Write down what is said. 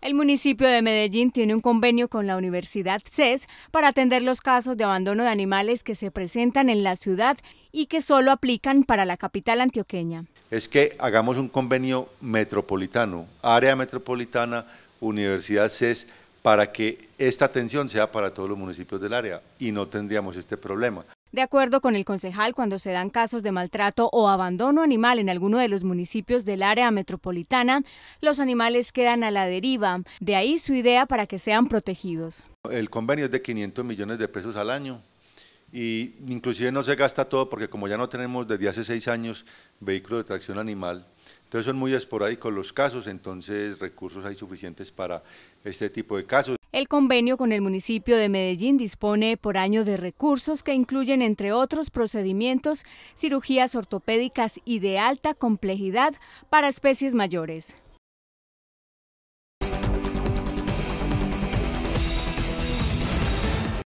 El municipio de Medellín tiene un convenio con la Universidad CES para atender los casos de abandono de animales que se presentan en la ciudad y que solo aplican para la capital antioqueña. Es que hagamos un convenio metropolitano, área metropolitana, Universidad CES, para que esta atención sea para todos los municipios del área y no tendríamos este problema. De acuerdo con el concejal, cuando se dan casos de maltrato o abandono animal en alguno de los municipios del área metropolitana, los animales quedan a la deriva. De ahí su idea para que sean protegidos. El convenio es de 500 millones de pesos al año y inclusive no se gasta todo porque como ya no tenemos desde hace seis años vehículos de tracción animal, entonces son muy esporádicos los casos, entonces recursos hay suficientes para este tipo de casos. El convenio con el municipio de Medellín dispone por año de recursos que incluyen, entre otros procedimientos, cirugías ortopédicas y de alta complejidad para especies mayores.